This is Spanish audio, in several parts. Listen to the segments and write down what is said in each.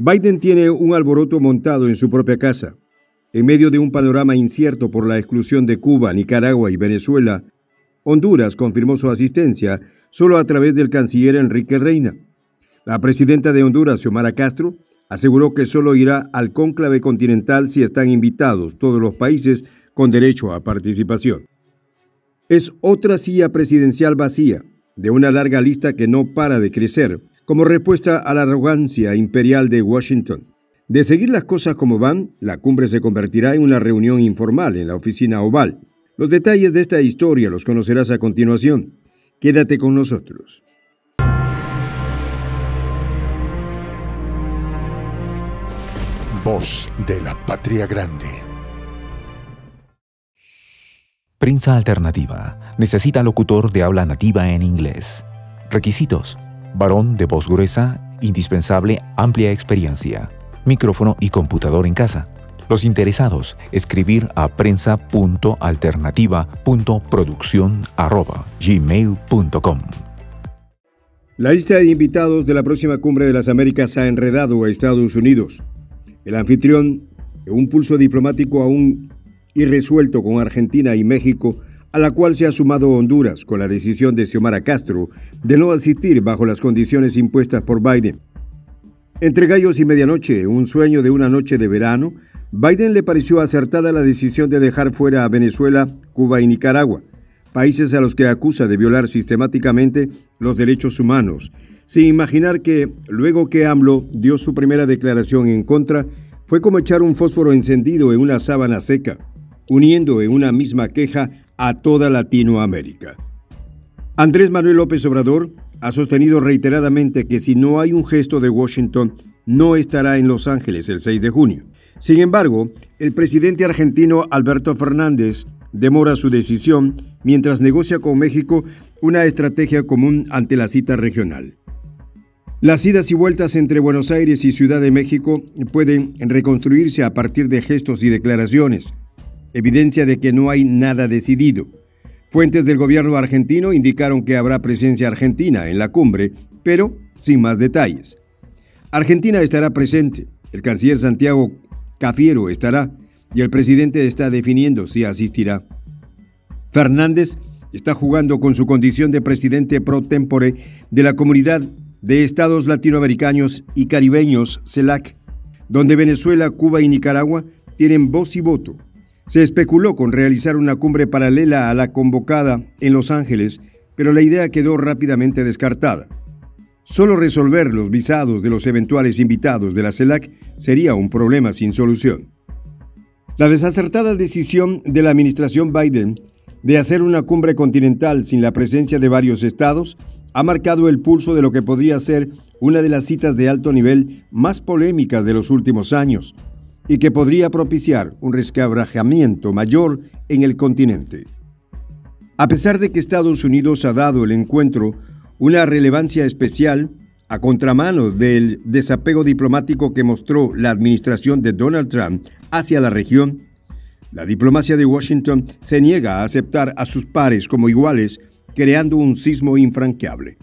Biden tiene un alboroto montado en su propia casa. En medio de un panorama incierto por la exclusión de Cuba, Nicaragua y Venezuela, Honduras confirmó su asistencia solo a través del canciller Enrique Reina. La presidenta de Honduras, Xiomara Castro, aseguró que solo irá al cónclave continental si están invitados todos los países con derecho a participación. Es otra silla presidencial vacía, de una larga lista que no para de crecer, como respuesta a la arrogancia imperial de Washington. De seguir las cosas como van, la cumbre se convertirá en una reunión informal en la oficina oval. Los detalles de esta historia los conocerás a continuación. Quédate con nosotros. Voz de la Patria Grande. Prensa Alternativa. Necesita locutor de habla nativa en inglés. Requisitos varón de voz gruesa, indispensable amplia experiencia, micrófono y computador en casa. Los interesados, escribir a prensa.alternativa.producción.gmail.com La lista de invitados de la próxima Cumbre de las Américas ha enredado a Estados Unidos. El anfitrión, un pulso diplomático aún irresuelto con Argentina y México, a la cual se ha sumado Honduras con la decisión de Xiomara Castro de no asistir bajo las condiciones impuestas por Biden. Entre gallos y medianoche, un sueño de una noche de verano, Biden le pareció acertada la decisión de dejar fuera a Venezuela, Cuba y Nicaragua, países a los que acusa de violar sistemáticamente los derechos humanos, sin imaginar que, luego que AMLO dio su primera declaración en contra, fue como echar un fósforo encendido en una sábana seca, uniendo en una misma queja a toda Latinoamérica. Andrés Manuel López Obrador ha sostenido reiteradamente que si no hay un gesto de Washington, no estará en Los Ángeles el 6 de junio. Sin embargo, el presidente argentino Alberto Fernández demora su decisión mientras negocia con México una estrategia común ante la cita regional. Las idas y vueltas entre Buenos Aires y Ciudad de México pueden reconstruirse a partir de gestos y declaraciones, evidencia de que no hay nada decidido. Fuentes del gobierno argentino indicaron que habrá presencia argentina en la cumbre, pero sin más detalles. Argentina estará presente, el canciller Santiago Cafiero estará y el presidente está definiendo si asistirá. Fernández está jugando con su condición de presidente pro tempore de la Comunidad de Estados Latinoamericanos y Caribeños, CELAC, donde Venezuela, Cuba y Nicaragua tienen voz y voto se especuló con realizar una cumbre paralela a la convocada en Los Ángeles, pero la idea quedó rápidamente descartada. Solo resolver los visados de los eventuales invitados de la CELAC sería un problema sin solución. La desacertada decisión de la administración Biden de hacer una cumbre continental sin la presencia de varios estados ha marcado el pulso de lo que podría ser una de las citas de alto nivel más polémicas de los últimos años, y que podría propiciar un resquebrajamiento mayor en el continente. A pesar de que Estados Unidos ha dado el encuentro una relevancia especial, a contramano del desapego diplomático que mostró la administración de Donald Trump hacia la región, la diplomacia de Washington se niega a aceptar a sus pares como iguales, creando un sismo infranqueable.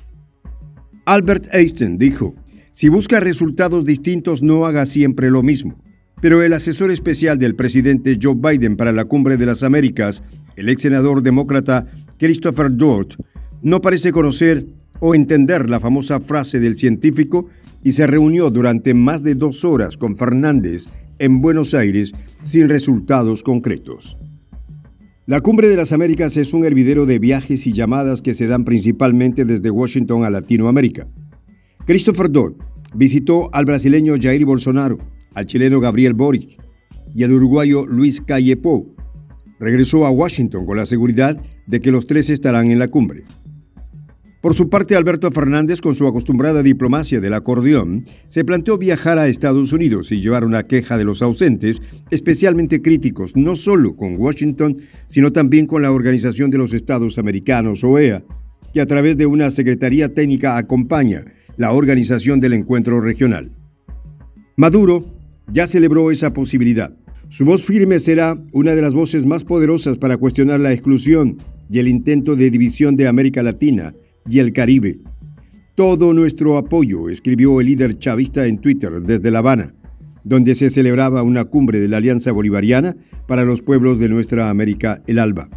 Albert Einstein dijo, si busca resultados distintos no haga siempre lo mismo. Pero el asesor especial del presidente Joe Biden para la Cumbre de las Américas, el ex senador demócrata Christopher Dort, no parece conocer o entender la famosa frase del científico y se reunió durante más de dos horas con Fernández en Buenos Aires sin resultados concretos. La Cumbre de las Américas es un hervidero de viajes y llamadas que se dan principalmente desde Washington a Latinoamérica. Christopher Dort visitó al brasileño Jair Bolsonaro, al chileno Gabriel Boric y al uruguayo Luis Calle Regresó a Washington con la seguridad de que los tres estarán en la cumbre. Por su parte, Alberto Fernández, con su acostumbrada diplomacia del acordeón, se planteó viajar a Estados Unidos y llevar una queja de los ausentes, especialmente críticos, no solo con Washington, sino también con la Organización de los Estados Americanos, OEA, que a través de una Secretaría Técnica acompaña la organización del encuentro regional. Maduro ya celebró esa posibilidad. Su voz firme será una de las voces más poderosas para cuestionar la exclusión y el intento de división de América Latina y el Caribe. Todo nuestro apoyo, escribió el líder chavista en Twitter desde La Habana, donde se celebraba una cumbre de la Alianza Bolivariana para los pueblos de nuestra América, el ALBA.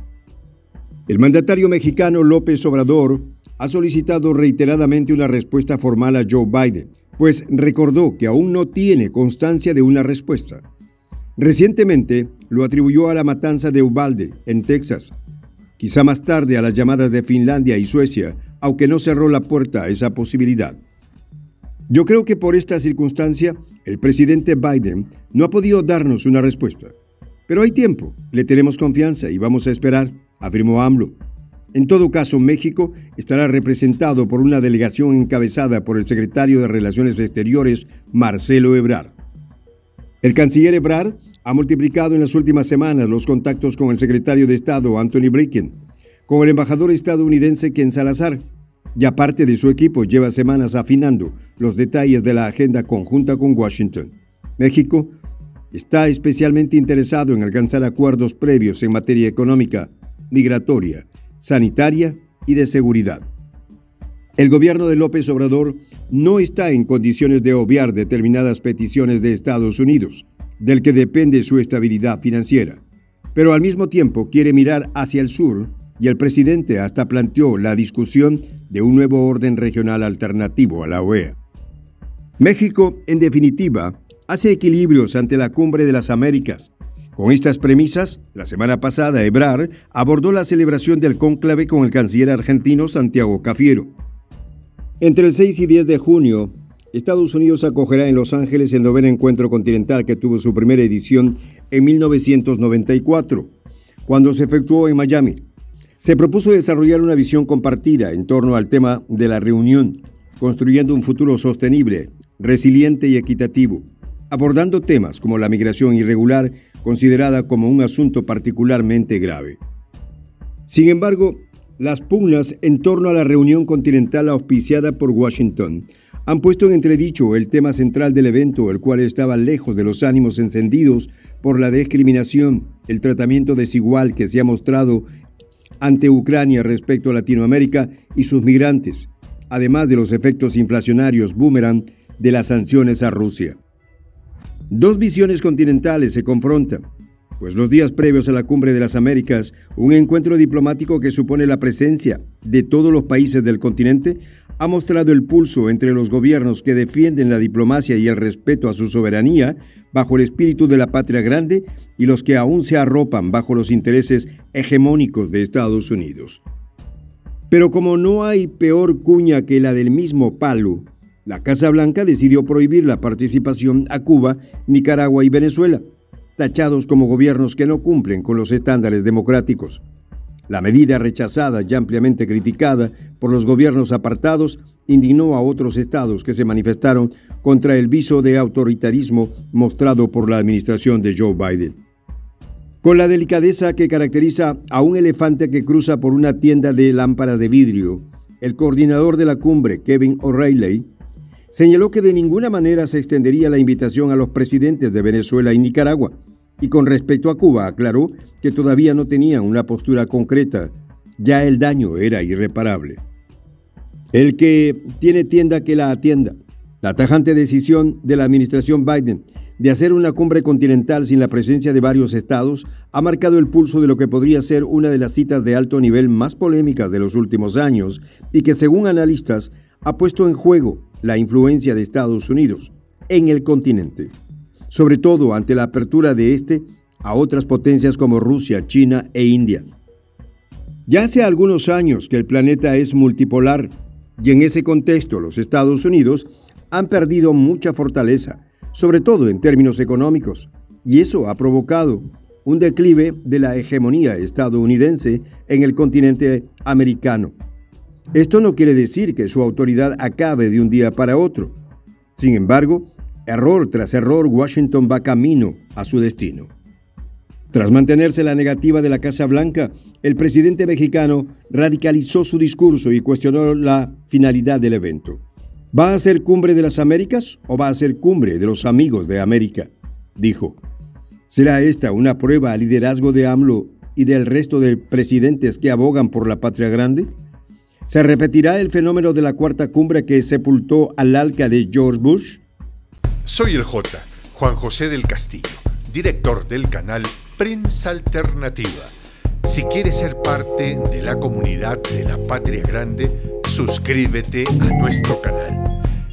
El mandatario mexicano López Obrador ha solicitado reiteradamente una respuesta formal a Joe Biden, pues recordó que aún no tiene constancia de una respuesta. Recientemente lo atribuyó a la matanza de Ubalde, en Texas, quizá más tarde a las llamadas de Finlandia y Suecia, aunque no cerró la puerta a esa posibilidad. Yo creo que por esta circunstancia el presidente Biden no ha podido darnos una respuesta. Pero hay tiempo, le tenemos confianza y vamos a esperar, afirmó AMLO. En todo caso, México estará representado por una delegación encabezada por el secretario de Relaciones Exteriores, Marcelo Ebrard. El canciller Ebrard ha multiplicado en las últimas semanas los contactos con el secretario de Estado, Anthony Blinken, con el embajador estadounidense Ken Salazar, y aparte de su equipo lleva semanas afinando los detalles de la agenda conjunta con Washington. México está especialmente interesado en alcanzar acuerdos previos en materia económica, migratoria, sanitaria y de seguridad. El gobierno de López Obrador no está en condiciones de obviar determinadas peticiones de Estados Unidos, del que depende su estabilidad financiera, pero al mismo tiempo quiere mirar hacia el sur y el presidente hasta planteó la discusión de un nuevo orden regional alternativo a la OEA. México, en definitiva, hace equilibrios ante la cumbre de las Américas con estas premisas, la semana pasada Ebrard abordó la celebración del cónclave con el canciller argentino Santiago Cafiero. Entre el 6 y 10 de junio, Estados Unidos acogerá en Los Ángeles el noveno encuentro continental que tuvo su primera edición en 1994, cuando se efectuó en Miami. Se propuso desarrollar una visión compartida en torno al tema de la reunión, construyendo un futuro sostenible, resiliente y equitativo, abordando temas como la migración irregular considerada como un asunto particularmente grave. Sin embargo, las pugnas en torno a la reunión continental auspiciada por Washington han puesto en entredicho el tema central del evento, el cual estaba lejos de los ánimos encendidos por la discriminación, el tratamiento desigual que se ha mostrado ante Ucrania respecto a Latinoamérica y sus migrantes, además de los efectos inflacionarios boomerang de las sanciones a Rusia. Dos visiones continentales se confrontan, pues los días previos a la Cumbre de las Américas, un encuentro diplomático que supone la presencia de todos los países del continente, ha mostrado el pulso entre los gobiernos que defienden la diplomacia y el respeto a su soberanía bajo el espíritu de la patria grande y los que aún se arropan bajo los intereses hegemónicos de Estados Unidos. Pero como no hay peor cuña que la del mismo palo, la Casa Blanca decidió prohibir la participación a Cuba, Nicaragua y Venezuela, tachados como gobiernos que no cumplen con los estándares democráticos. La medida rechazada y ampliamente criticada por los gobiernos apartados indignó a otros estados que se manifestaron contra el viso de autoritarismo mostrado por la administración de Joe Biden. Con la delicadeza que caracteriza a un elefante que cruza por una tienda de lámparas de vidrio, el coordinador de la cumbre, Kevin O'Reilly, señaló que de ninguna manera se extendería la invitación a los presidentes de Venezuela y Nicaragua, y con respecto a Cuba aclaró que todavía no tenían una postura concreta, ya el daño era irreparable. El que tiene tienda que la atienda. La tajante decisión de la administración Biden de hacer una cumbre continental sin la presencia de varios estados ha marcado el pulso de lo que podría ser una de las citas de alto nivel más polémicas de los últimos años y que según analistas ha puesto en juego la influencia de Estados Unidos en el continente, sobre todo ante la apertura de este a otras potencias como Rusia, China e India. Ya hace algunos años que el planeta es multipolar y en ese contexto los Estados Unidos han perdido mucha fortaleza, sobre todo en términos económicos, y eso ha provocado un declive de la hegemonía estadounidense en el continente americano. Esto no quiere decir que su autoridad acabe de un día para otro. Sin embargo, error tras error, Washington va camino a su destino. Tras mantenerse la negativa de la Casa Blanca, el presidente mexicano radicalizó su discurso y cuestionó la finalidad del evento. ¿Va a ser cumbre de las Américas o va a ser cumbre de los amigos de América? Dijo. ¿Será esta una prueba al liderazgo de AMLO y del resto de presidentes que abogan por la patria grande? ¿Se repetirá el fenómeno de la cuarta cumbre que sepultó al alca de George Bush? Soy el J, Juan José del Castillo, director del canal Prensa Alternativa. Si quieres ser parte de la comunidad de la Patria Grande, suscríbete a nuestro canal.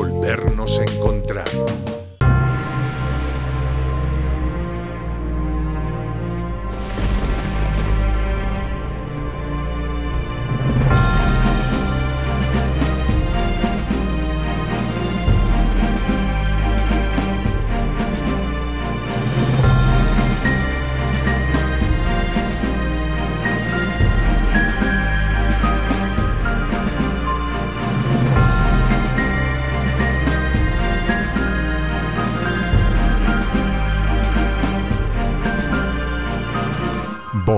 volvernos a encontrar.